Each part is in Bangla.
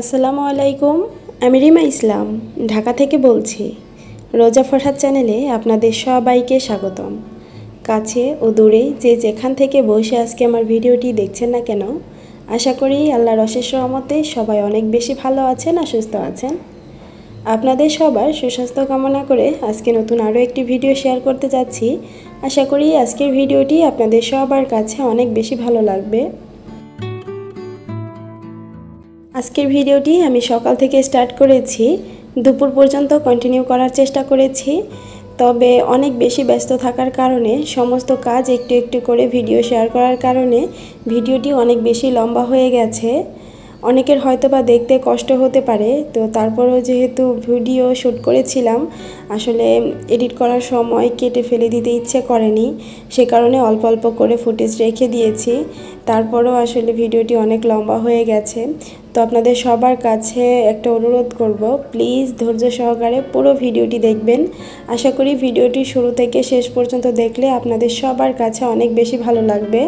আসসালামু আলাইকুম, আমি রিমা ইসলাম, ঢাকা থেকে বলছি। রোজা ফরহাদ চ্যানেলে আপনাদের সবাইকে স্বাগতম। কাছে ও দূরে যে যেখান থেকে বসে আজকে আমার ভিডিওটি দেখছেন না কেন, আশা করি আল্লাহর অশেষ রহমতে সবাই অনেক বেশি ভালো আছেন আর সুস্থ আছেন। আপনাদের সবার সুস্বাস্থ্য কামনা করে আজকে নতুন আরও একটি ভিডিও শেয়ার করতে যাচ্ছি। আশা করি আজকের ভিডিওটি আপনাদের সবার কাছে অনেক বেশি ভালো লাগবে। আজকের ভিডিওটি আমি সকাল থেকে স্টার্ট করেছি। দুপুর পর্যন্ত কন্টিনিউ করার চেষ্টা করেছি। তবে অনেক বেশি ব্যস্ত থাকার কারণে, সমস্ত কাজ একটু একটু করে ভিডিও শেয়ার করার কারণে ভিডিওটি অনেক বেশি লম্বা হয়ে গেছে। অনেকের হয়তো বা দেখতে কষ্ট হতে পারে, তো তারপরেও যেহেতু ভিডিও শ্যুট করেছিলাম, আসলে এডিট করার সময় কেটে ফেলে দিতে ইচ্ছে করেনি। সে কারণে অল্প অল্প করে ফুটেজ রেখে দিয়েছি। তারপরেও আসলে ভিডিওটি অনেক লম্বা হয়ে গেছে। তো আপনাদের সবার কাছে একটা অনুরোধ করব প্লিজ ধৈর্য সহকারে পুরো ভিডিওটি দেখবেন। আশা করি ভিডিওটি শুরু থেকে শেষ পর্যন্ত দেখলে আপনাদের সবার কাছে অনেক বেশি ভালো লাগবে।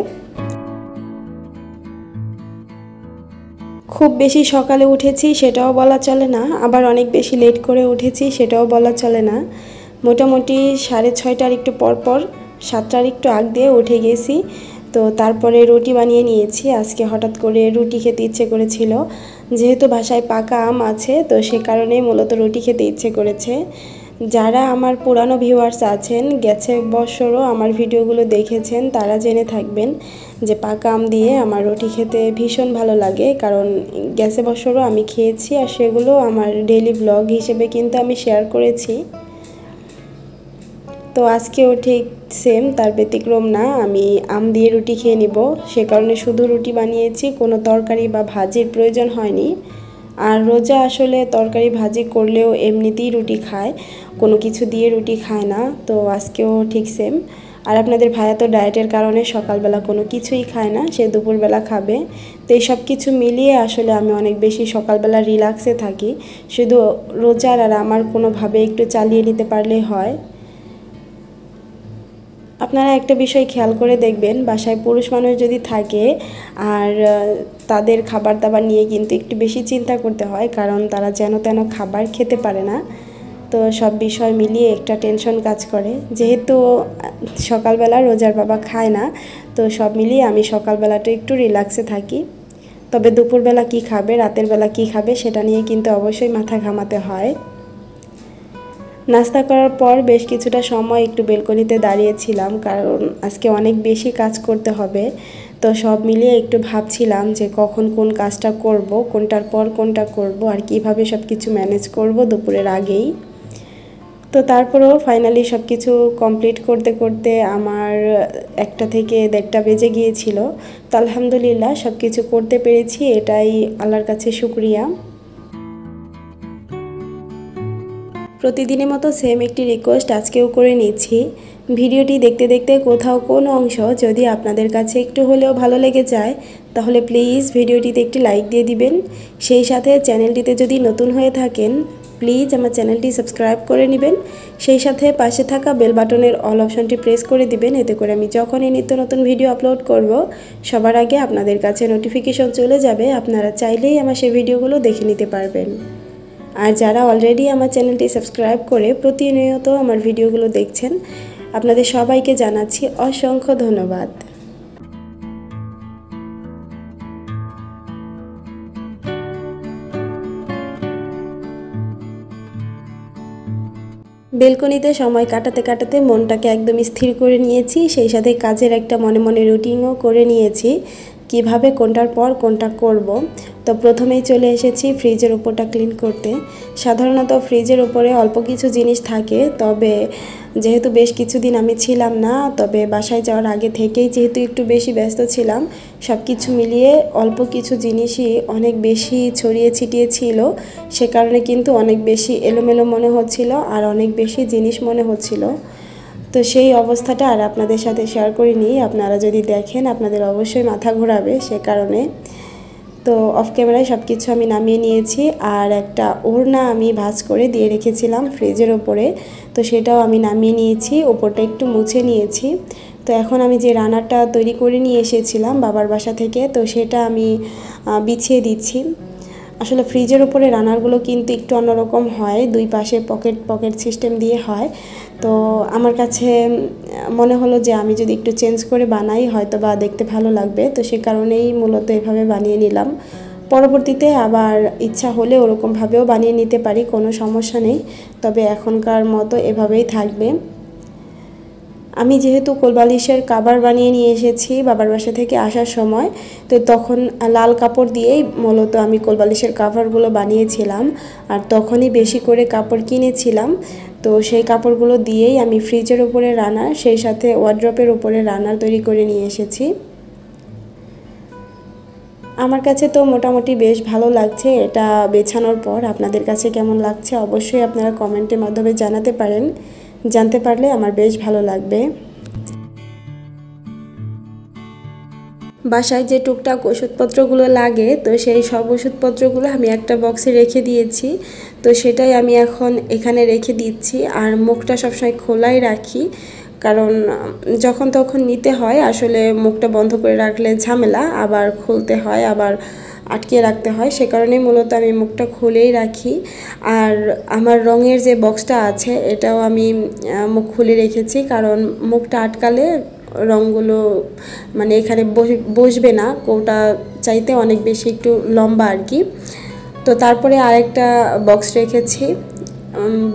খুব বেশি সকালে উঠেছি সেটাও বলা চলে না, আবার অনেক বেশি লেট করে উঠেছি সেটাও বলা চলে না। মোটামুটি সাড়ে ছয়টার একটু পরপর, সাতটার একটু আগ দিয়ে উঠে গেছি। তো তারপরে রুটি বানিয়ে নিয়েছি। আজকে হঠাৎ করে রুটি খেতে ইচ্ছে করেছিল। যেহেতু বাসায় পাকা আম আছে, তো সে কারণে মূলত রুটি খেতে ইচ্ছে করেছে। যারা আমার পুরানো ভিউয়ার্স আছেন, গেছে বছরও আমার ভিডিওগুলো দেখেছেন, তারা জেনে থাকবেন যে পাকা আম দিয়ে আমার রুটি খেতে ভীষণ ভালো লাগে। কারণ গেছে বছরও আমি খেয়েছি আর সেগুলো আমার ডেইলি ব্লগ হিসেবে কিন্তু আমি শেয়ার করেছি। তো আজকেও ঠিক সেম তার ব্যতিক্রম না। আমি আম দিয়ে রুটি খেয়ে নিব। সে কারণে শুধু রুটি বানিয়েছি, কোনো তরকারি বা ভাজির প্রয়োজন হয়নি। আর রোজা আসলে তরকারি ভাজি করলেও এমনিতেই রুটি খায়। কোনো কিছু দিয়ে রুটি খায় না। তো আজকেও ঠিক সেম আর আপনাদের ভাইয়া তো ডায়েটের কারণে সকালবেলা কোনো কিছুই খায় না, সে দুপুরবেলা খাবে। তো এই সব কিছু মিলিয়ে আসলে আমি অনেক বেশি সকালবেলা রিল্যাক্সে থাকি। শুধু রোজার আর আমার কোনোভাবে একটু চালিয়ে নিতে পারলেই হয়। আপনারা একটা বিষয় খেয়াল করে দেখবেন, বাসায় পুরুষ মানুষ যদি থাকে, আর তাদের খাবার দাবার নিয়ে কিন্তু একটু বেশি চিন্তা করতে হয়, কারণ তারা যেন তেন খাবার খেতে পারে না। তো সব বিষয় মিলিয়ে একটা টেনশন কাজ করে। যেহেতু সকালবেলা রোজার বাবা খায় না, তো সব মিলিয়ে আমি সকালবেলাটা একটু রিল্যাক্সে থাকি। তবে দুপুরবেলা কি খাবে, রাতের বেলা কি খাবে, সেটা নিয়ে কিন্তু অবশ্যই মাথা ঘামাতে হয়। নাস্তা করার পর বেশ কিছুটা সময় একটু বেলকনিতে দাঁড়িয়েছিলাম, কারণ আজকে অনেক বেশি কাজ করতে হবে। তো সব মিলিয়ে একটু ভাবছিলাম যে কখন কোন কাজটা করব, কোনটার পর কোনটা করব, আর কীভাবে সব কিছু ম্যানেজ করব দুপুরের আগেই। তো তারপরেও ফাইনালি সব কিছু কমপ্লিট করতে করতে আমার একটা থেকে দেড়টা বেজে গিয়েছিল। তো আলহামদুলিল্লাহ সব কিছু করতে পেরেছি, এটাই আল্লাহর কাছে শুক্রিয়া। প্রতিদিনের মতো সেম একটি রিকোয়েস্ট আজকেও করে নিচ্ছি। ভিডিওটি দেখতে দেখতে কোথাও কোন অংশ যদি আপনাদের কাছে একটু হলেও ভালো লেগে যায়, তাহলে প্লিজ ভিডিওটিতে একটি লাইক দিয়ে দিবেন। সেই সাথে চ্যানেলটিতে যদি নতুন হয়ে থাকেন প্লিজ আমার চ্যানেলটি সাবস্ক্রাইব করে নেবেন। সেই সাথে পাশে থাকা বেল বাটনের অল অপশনটি প্রেস করে দিবেন। এতে করে আমি যখনই নিত্য নতুন ভিডিও আপলোড করব, সবার আগে আপনাদের কাছে নোটিফিকেশন চলে যাবে। আপনারা চাইলেই আমার সেই ভিডিওগুলো দেখে নিতে পারবেন। আর যারা অলরেডি আমার চ্যানেলটি সাবস্ক্রাইব করে প্রতিনিয়ত আমার ভিডিওগুলো দেখছেন, আপনাদের সবাইকে জানাচ্ছি অসংখ্য ধন্যবাদ। বেলকনিতে সময় কাটাতে কাটাতে মনটাকে একদম স্থির করে নিয়েছি, সেই সাথে কাজের একটা মনে মনে রুটিনও করে নিয়েছি। কীভাবে কোনটার পর কোনটা করব। তো প্রথমেই চলে এসেছি ফ্রিজের উপরটা ক্লিন করতে। সাধারণত ফ্রিজের উপরে অল্প কিছু জিনিস থাকে, তবে যেহেতু বেশ কিছুদিন আমি ছিলাম না, তবে বাসায় যাওয়ার আগে থেকেই যেহেতু একটু বেশি ব্যস্ত ছিলাম সব কিছু মিলিয়ে অল্প কিছু জিনিসই অনেক বেশি ছড়িয়ে ছিটিয়ে ছিল। সে কারণে কিন্তু অনেক বেশি এলোমেলো মনে হচ্ছিল আর অনেক বেশি জিনিস মনে হচ্ছিল। তো সেই অবস্থাটা আর আপনাদের সাথে শেয়ার করিনি। আপনারা যদি দেখেন, আপনাদের অবশ্যই মাথা ঘোরাবে সে কারণে। তো অফ ক্যামেরায় সব কিছু আমি নামিয়ে নিয়েছি আর একটা ওড়না আমি ভাজ করে দিয়ে রেখেছিলাম ফ্রিজের ওপরে। তো সেটাও আমি নামিয়ে নিয়েছি, ওপরটা একটু মুছে নিয়েছি। তো এখন আমি যে রানারটা তৈরি করে নিয়ে এসেছিলাম বাবার বাসা থেকে, তো সেটা আমি বিছিয়ে দিচ্ছি। আসলে ফ্রিজের উপরে রানারগুলো কিন্তু একটু অন্যরকম হয়, দুই পাশে পকেট পকেট সিস্টেম দিয়ে হয়। তো আমার কাছে মনে হলো যে আমি যদি একটু চেঞ্জ করে বানাই হয়তো বা দেখতে ভালো লাগবে। তো সে কারণেই মূলত এভাবে বানিয়ে নিলাম। পরবর্তীতে আবার ইচ্ছা হলে ওরকমভাবেও বানিয়ে নিতে পারি, কোনো সমস্যা নেই। তবে এখনকার মতো এভাবেই থাকবে। আমি যেহেতু কোলবালিশের কাবার বানিয়ে নিয়ে এসেছি বাবার বাসা থেকে আসার সময়, তো তখন লাল কাপড় দিয়েই মূলত আমি কোলবালিশের কাভারগুলো বানিয়েছিলাম। আর তখনই বেশি করে কাপড় কিনেছিলাম। তো সেই কাপড়গুলো দিয়েই আমি ফ্রিজের উপরে রানার, সেই সাথে ওয়ার্ড্রপের উপরে রানার তৈরি করে নিয়ে এসেছি। আমার কাছে তো মোটামুটি বেশ ভালো লাগছে এটা বেছানোর পর। আপনাদের কাছে কেমন লাগছে? অবশ্যই আপনারা কমেন্টের মাধ্যমে জানাতে পারেন। জানতে পারলে আমার বেশ ভালো লাগবে। বাসায় যে টুকটাক ওষুধপত্রগুলো লাগে, তো সেই সব ওষুধপত্রগুলো আমি একটা বক্সে রেখে দিয়েছি। তো সেটাই আমি এখন এখানে রেখে দিচ্ছি আর মুখটা সবসময় খোলাই রাখি। কারণ, যখন তখন নিতে হয়, আসলে মুখটা বন্ধ করে রাখলে ঝামেলা, আবার খুলতে হয়, আবার আটকে রাখতে হয়, সে কারণে মূলত আমি মুখটা খুলেই রাখি। আর আমার রঙের যে বক্সটা আছে, এটাও আমি মুখ খুলে রেখেছি, কারণ মুখটা আটকালে রঙগুলো মানে এখানে বসবে না, কোটা চাইতে অনেক বেশি একটু লম্বা আর কি। তো তারপরে আরেকটা বক্স রেখেছি।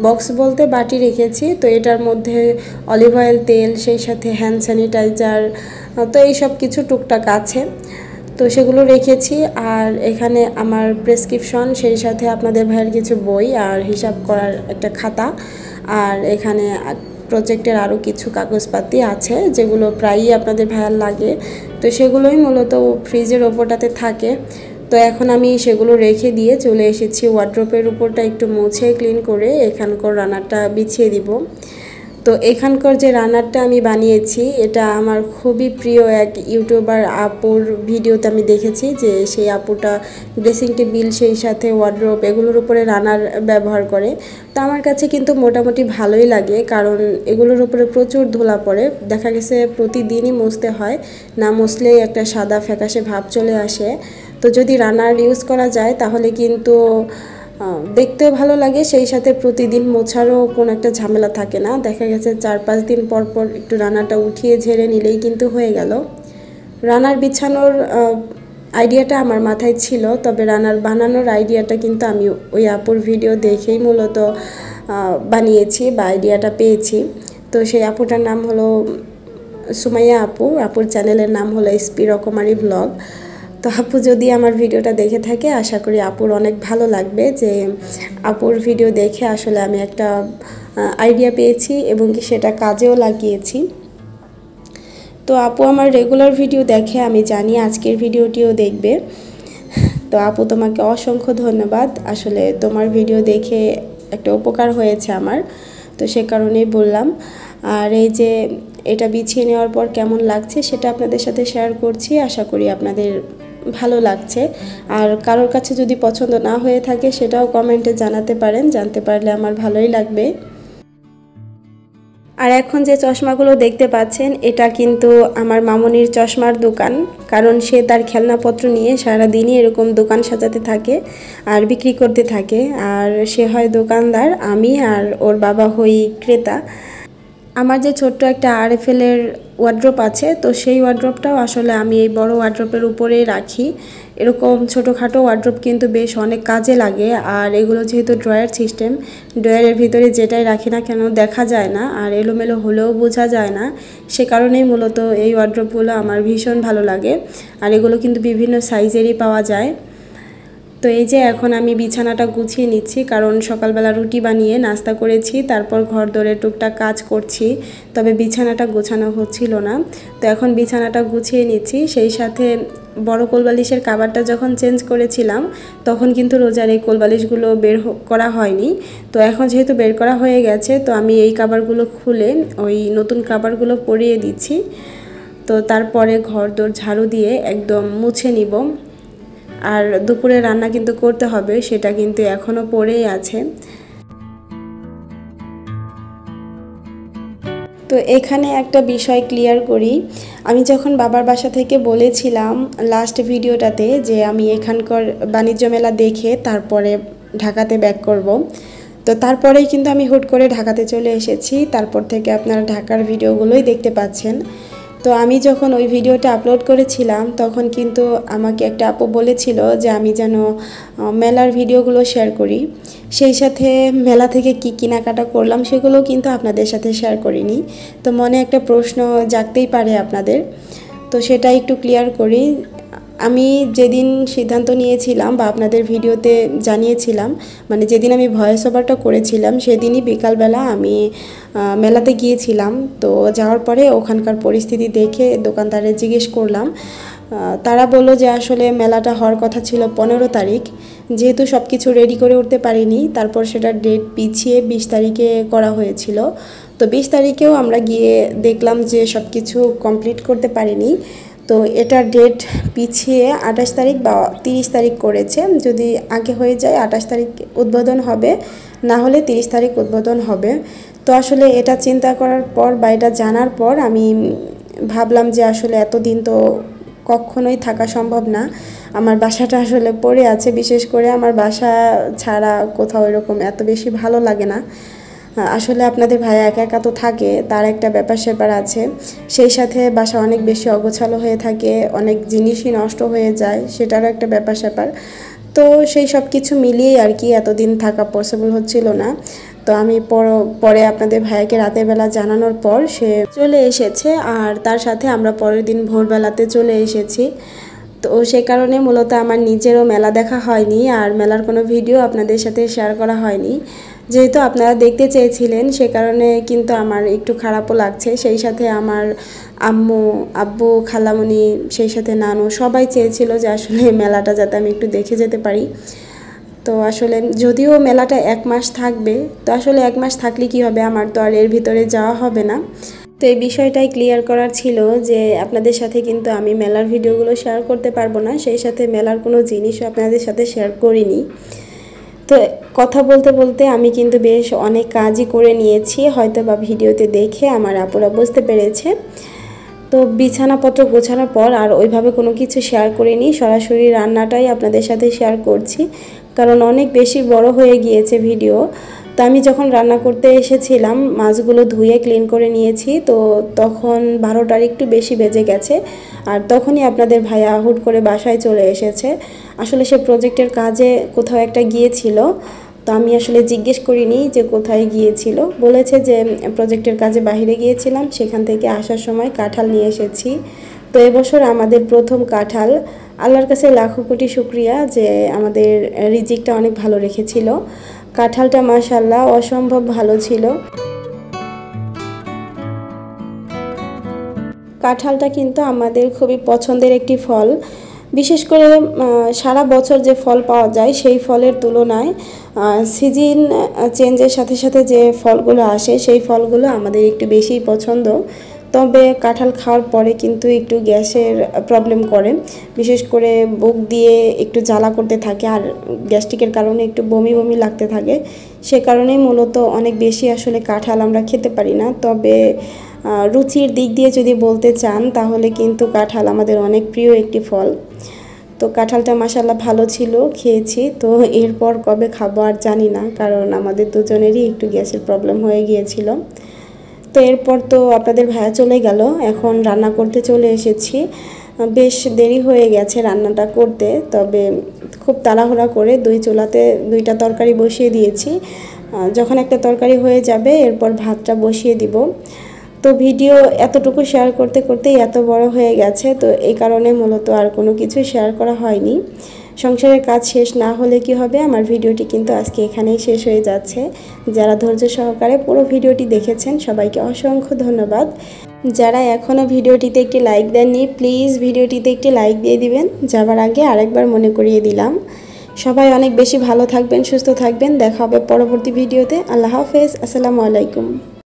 বক্স বলতে বাটি রেখেছি, তো এটার মধ্যে অলিভ অয়েল তেল, সেই সাথে হ্যান্ড স্যানিটাইজার, তো এইসব কিছু টুকটাক আছে। তো সেগুলো রেখেছি আর এখানে আমার প্রেসক্রিপশন সেই সাথে আপনাদের ভাইয়ের কিছু বই আর হিসাব করার একটা খাতা। আর এখানে প্রজেক্টের আরও কিছু কাগজপাতি আছে, যেগুলো প্রায়ই আপনাদের ভাইয়ার লাগে। তো সেগুলোই মূলত ফ্রিজের ওপরটাতে থাকে। তো এখন আমি সেগুলো রেখে দিয়ে চলে এসেছি ওয়ার্ড্রপের উপরটা একটু মুছে ক্লিন করে এখানকার রান্নাটা বিছিয়ে দিব। তো এখানকার যে রান্নারটা আমি বানিয়েছি, এটা আমার খুবই প্রিয় এক ইউটিউবার আপুর ভিডিওতে আমি দেখেছি যে সেই আপুটা ড্রেসিং টেবিল, সেই সাথে ওয়ার্ড্রোপ এগুলোর উপরে রানার ব্যবহার করে। তো আমার কাছে কিন্তু মোটামুটি ভালোই লাগে কারণ এগুলোর উপরে প্রচুর ধুলা পড়ে। দেখা গেছে প্রতিদিনই মুছতে হয়, না মুছলেই একটা সাদা ফ্যাকাশে ভাব চলে আসে। তো যদি রানার ইউজ করা যায়, তাহলে কিন্তু দেখতেও ভালো লাগে, সেই সাথে প্রতিদিন মোছারও কোনো একটা ঝামেলা থাকে না। দেখা গেছে চার পাঁচ দিন পর পর একটু রান্নাটা উঠিয়ে ঝেড়ে নিলেই কিন্তু হয়ে গেল। রানার বিছানোর আইডিয়াটা আমার মাথায় ছিল, তবে রানার বানানোর আইডিয়াটা কিন্তু আমি ওই আপুর ভিডিও দেখেই মূলত বানিয়েছি বা আইডিয়াটা পেয়েছি। তো সেই আপুটার নাম হলো সুমাইয়া আপু। আপুর চ্যানেলের নাম হলো এসপি রকমারি ভ্লগ তো আপু যদি আমার ভিডিওটা দেখে থাকে, আশা করি আপুর অনেক ভালো লাগবে যে আপুর ভিডিও দেখে আসলে আমি একটা আইডিয়া পেয়েছি এবং কি সেটা কাজেও লাগিয়েছি। তো আপু আমার রেগুলার ভিডিও দেখে, আমি জানি আজকের ভিডিওটিও দেখবে। তো আপু তোমাকে অসংখ্য ধন্যবাদ। আসলে তোমার ভিডিও দেখে একটা উপকার হয়েছে আমার, তো সে কারণেই বললাম। আর এই যে এটা বিছিয়ে নেওয়ার পর কেমন লাগছে সেটা আপনাদের সাথে শেয়ার করছি। আশা করি আপনাদের ভালো লাগছে। আর কারোর কাছে যদি পছন্দ না হয়ে থাকে, সেটাও কমেন্টে জানাতে পারেন, জানতে পারলে আমার ভালোই লাগবে। আর এখন যে চশমাগুলো দেখতে পাচ্ছেন, এটা কিন্তু আমার মামনির চশমার দোকান, কারণ সে তার খেলনাপত্র নিয়ে সারা দিনই এরকম দোকান সাজাতে থাকে আর বিক্রি করতে থাকে। আর সে হয় দোকানদার, আমি আর ওর বাবা হই ক্রেতা। আমার যে ছোট্ট একটা আরএফএলের ওয়ার্ড্রপ আছে, তো সেই ওয়ার্ড্রপটাও আসলে আমি এই বড় ওয়ার্ড্রপের উপরেই রাখি। এরকম ছোটোখাটো ওয়ার্ড্রপ কিন্তু বেশ অনেক কাজে লাগে, আর এগুলো যেহেতু ড্রয়ার সিস্টেম ড্রয়ারের ভিতরে যেটাই রাখি না কেন দেখা যায় না, আর এলোমেলো হলেও বোঝা যায় না। সে কারণেই মূলত এই ওয়ার্ড্রপগুলো আমার ভীষণ ভালো লাগে, আর এগুলো কিন্তু বিভিন্ন সাইজেরই পাওয়া যায়। তো এই যে এখন আমি বিছানাটা গুছিয়ে নিচ্ছি, কারণ সকালবেলা রুটি বানিয়ে নাস্তা করেছি, তারপর ঘর দরে টুকটাক কাজ করছি, তবে বিছানাটা গোছানো হচ্ছিল না। তো এখন বিছানাটা গুছিয়ে নিচ্ছি, সেই সাথে বড় কোলবালিশের কাবারটা যখন চেঞ্জ করেছিলাম, তখন কিন্তু রোজার এই কোলবালিশগুলো বের করা হয়নি। তো এখন যেহেতু বের করা হয়ে গেছে, তো আমি এই কাবারগুলো খুলে ওই নতুন কাবারগুলো পরিয়ে দিচ্ছি। তো তারপরে ঘর দোর ঝাড়ু দিয়ে একদম মুছে নিব। আর দুপুরে রান্না কিন্তু করতে হবে, সেটা কিন্তু এখনও পড়েই আছে। তো এখানে একটা বিষয় ক্লিয়ার করি। আমি যখন বাবার বাসা থেকে বলেছিলাম লাস্ট ভিডিওটাতে যে আমি এখানকার বাণিজ্য মেলা দেখে তারপরে ঢাকাতে ব্যাক করব। তো তারপরেই কিন্তু আমি হুট করে ঢাকাতে চলে এসেছি। তারপর থেকে আপনারা ঢাকার ভিডিওগুলোই দেখতে পাচ্ছেন। তো আমি যখন ওই ভিডিওটা আপলোড করেছিলাম, তখন কিন্তু আমাকে একটা আপু বলেছিল যে আমি যেন মেলার ভিডিওগুলো শেয়ার করি। সেই সাথে মেলা থেকে কি কেনাকাটা করলাম সেগুলো কিন্তু আপনাদের সাথে শেয়ার করিনি। তো মনে একটা প্রশ্ন জাগতেই পারে আপনাদের। তো সেটা একটু ক্লিয়ার করি। আমি যেদিন সিদ্ধান্ত নিয়েছিলাম বা আপনাদের ভিডিওতে জানিয়েছিলাম মানে যেদিন আমি ভয়েস ওভারটা করেছিলাম, সেদিনই বিকালবেলা আমি মেলাতে গিয়েছিলাম। তো যাওয়ার পরে ওখানকার পরিস্থিতি দেখে দোকানদারে জিজ্ঞেস করলাম তারা বলল যে আসলে মেলাটা হওয়ার কথা ছিল পনেরো তারিখ। যেহেতু সব কিছু রেডি করে উঠতে পারিনি, তারপর সেটা ডেট পিছিয়ে বিশ তারিখে করা হয়েছিল। তো বিশ তারিখেও আমরা গিয়ে দেখলাম যে সব কিছু কমপ্লিট করতে পারিনি। তো এটা ডেট পিছিয়ে আঠাশ তারিখ বা তিরিশ তারিখ করেছে। যদি আগে হয়ে যায় আঠাশ তারিখ উদ্বোধন হবে, না হলে তিরিশ তারিখ উদ্বোধন হবে। তো আসলে এটা চিন্তা করার পর বা এটা জানার পর আমি ভাবলাম যে আসলে এতদিন তো কখনোই থাকা সম্ভব না। আমার বাসাটা আসলে পড়ে আছে, বিশেষ করে আমার বাসা ছাড়া কোথাও এরকম এত বেশি ভালো লাগে না। আসলে আপনাদের ভাই একা একা তো থাকে, তার একটা ব্যাপার স্যাপার আছে। সেই সাথে বাসা অনেক বেশি অগোছালো হয়ে থাকে, অনেক জিনিসই নষ্ট হয়ে যায়, সেটারও একটা ব্যাপার স্যাপার। তো সেই সব কিছু মিলিয়েই আর কি এতদিন থাকা পসিবল হচ্ছিল না। তো আমি পরে আপনাদের ভাইয়াকে রাতের বেলা জানানোর পর সে চলে এসেছে, আর তার সাথে আমরা পরের দিন ভোরবেলাতে চলে এসেছি। তো সে কারণে মূলত আমার নিজেরও মেলা দেখা হয়নি আর মেলার কোনো ভিডিও আপনাদের সাথে শেয়ার করা হয়নি। যেহেতু আপনারা দেখতে চেয়েছিলেন, সে কারণে কিন্তু আমার একটু খারাপও লাগছে। সেই সাথে আমার আম্মু, আব্বু খালামণি সেই সাথে নানু সবাই চেয়েছিল যে আসলে মেলাটা যাতে আমি একটু দেখে যেতে পারি। তো আসলে যদিও মেলাটা এক মাস থাকবে, তো আসলে এক মাস থাকলে কি হবে? আমার তো আর এর ভিতরে যাওয়া হবে না। তো এই বিষয়টাই ক্লিয়ার করার ছিল যে আপনাদের সাথে কিন্তু আমি মেলার ভিডিওগুলো শেয়ার করতে পারব না। সেই সাথে মেলার কোনো জিনিসও আপনাদের সাথে শেয়ার করিনি। তো কথা বলতে বলতে আমি কিন্তু বেশ অনেক কাজই করে নিয়েছি। হয়তো বা ভিডিওতে দেখে আমার আপুরা বুঝতে পেরেছে। তো বিছানাপত্র গোছানোর পর আর ওইভাবে কোনো কিছু শেয়ার করিনি। সরাসরি রান্নাটাই আপনাদের সাথে শেয়ার করছি। কারণ অনেক বেশি বড় হয়ে গিয়েছে ভিডিও। তো আমি যখন রান্না করতে এসেছিলাম, মাছগুলো ধুয়ে ক্লিন করে নিয়েছি, তো তখন বারোটার একটু বেশি বেজে গেছে। আর তখনই আপনাদের ভাইয়া হুট করে বাসায় চলে এসেছে। আসলে সে প্রজেক্টের কাজে কোথাও একটা গিয়েছিল, তো আমি আসলে জিজ্ঞেস করিনি যে কোথায় গিয়েছিল। বলেছে যে প্রজেক্টের কাজে বাহিরে গিয়েছিলাম, সেখান থেকে আসার সময় কাঁঠাল নিয়ে এসেছি। তো এবছর আমাদের প্রথম কাঁঠাল। আল্লাহর কাছে লাখো কোটি শুক্রিয়া যে আমাদের রিজিকটা অনেক ভালো রেখেছিল। কাঁঠালটা মাশাল্লাহ অসম্ভব ভালো ছিল। কাঁঠালটা কিন্তু আমাদের খুবই পছন্দের একটি ফল। বিশেষ করে সারা বছর যে ফল পাওয়া যায় সেই ফলের তুলনায় সিজন চেঞ্জের সাথে সাথে যে ফলগুলো আসে সেই ফলগুলো আমাদের একটু বেশিই পছন্দ। তবে কাঁঠাল খাওয়ার পরে কিন্তু একটু গ্যাসের প্রবলেম করে। বিশেষ করে বুক দিয়ে একটু জ্বালা করতে থাকে আর গ্যাস্ট্রিকের কারণে একটু বমি বমি লাগতে থাকে। সে কারণেই মূলত অনেক বেশি আসলে কাঁঠাল আমরা খেতে পারি না। তবে রুচির দিক দিয়ে যদি বলতে চান, তাহলে কিন্তু কাঁঠাল আমাদের অনেক প্রিয় একটি ফল। তো কাঁঠালটা মাসাল্লাহ ভালো ছিল, খেয়েছি। তো এরপর কবে খাব আর জানি না, কারণ আমাদের দুজনেরই একটু গ্যাসের প্রবলেম হয়ে গিয়েছিল। তো এরপর তো আপনাদের ভাইয়া চলে গেল। এখন রান্না করতে চলে এসেছি। বেশ দেরি হয়ে গেছে রান্নাটা করতে, তবে খুব তাড়াহুড়া করে দুই চুলাতে দুইটা তরকারি বসিয়ে দিয়েছি। যখন একটা তরকারি হয়ে যাবে, এরপর ভাতটা বসিয়ে দিব। তো ভিডিও এতটুকু শেয়ার করতে করতেই এত বড় হয়ে গেছে, তো এই কারণে মূলত আর কোনো কিছু শেয়ার করা হয়নি। সংসারের কাজ শেষ না হলে কি হবে? আমার ভিডিওটি কিন্তু আজকে এখানেই শেষ হয়ে যাচ্ছে। যারা ধৈর্য সহকারে পুরো ভিডিওটি দেখেছেন, সবাইকে অসংখ্য ধন্যবাদ। যারা এখনও ভিডিওটিতে একটি লাইক দেননি প্লিজ ভিডিওটিতে একটি লাইক দিয়ে দিবেন। যাবার আগে আরেকবার মনে করিয়ে দিলাম। সবাই অনেক বেশি ভালো থাকবেন, সুস্থ থাকবেন। দেখা হবে পরবর্তী ভিডিওতে। আল্লাহ হাফেজ। আসসালামু আলাইকুম।